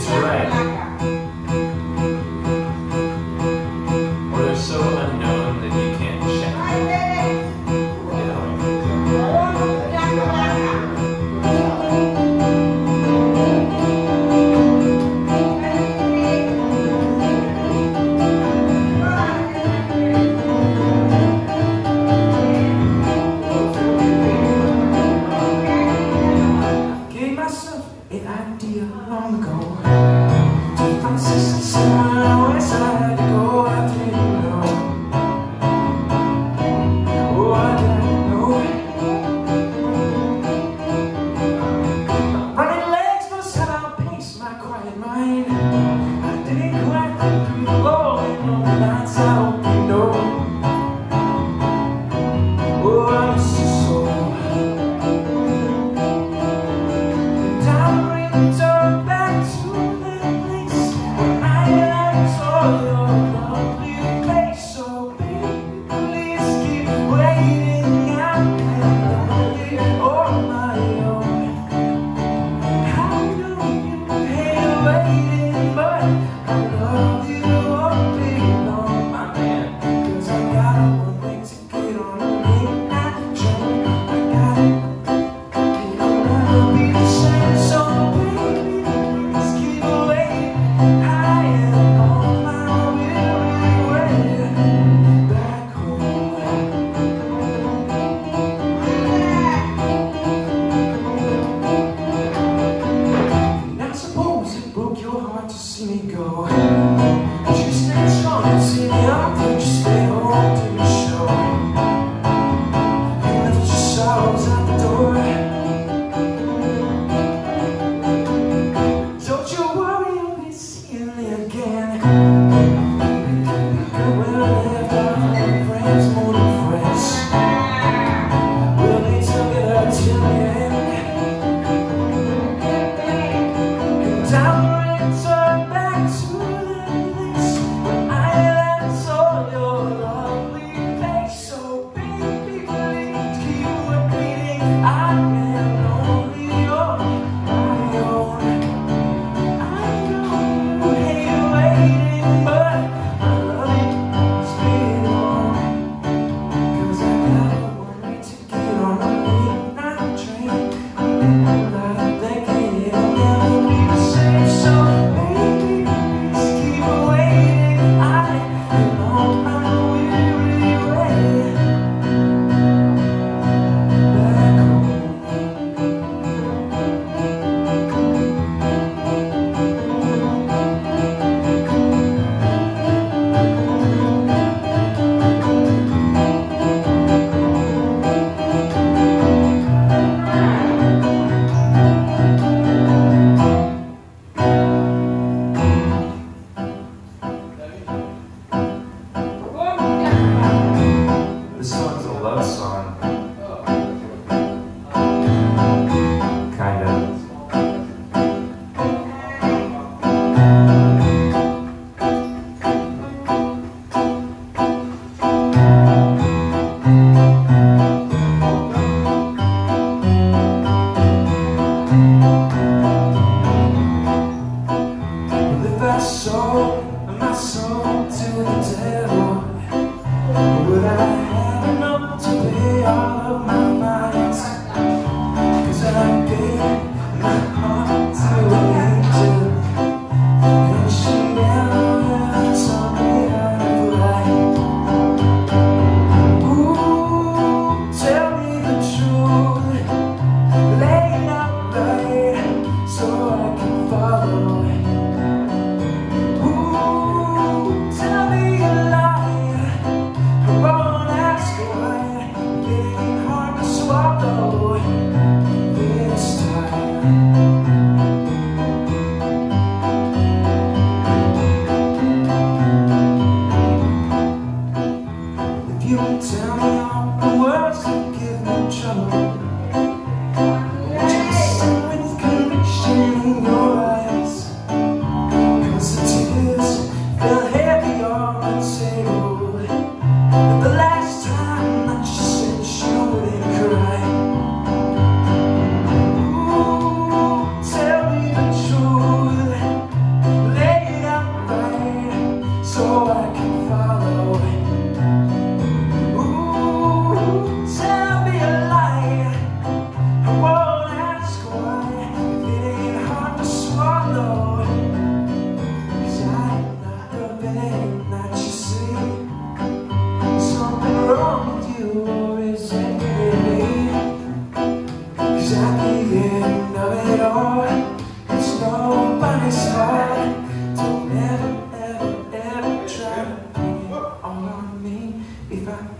It's right.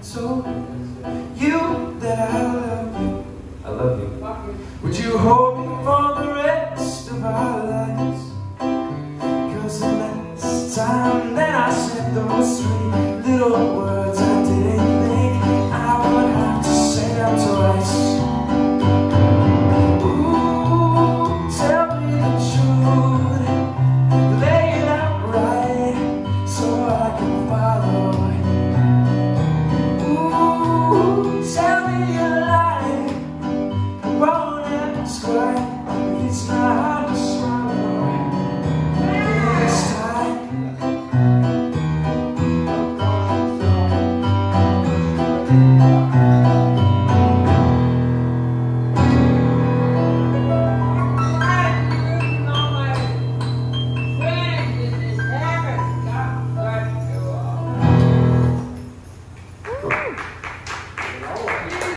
told you that I love you. I love you. Would you hold me for the rest of our lives? Cause the last time that I said those three little words.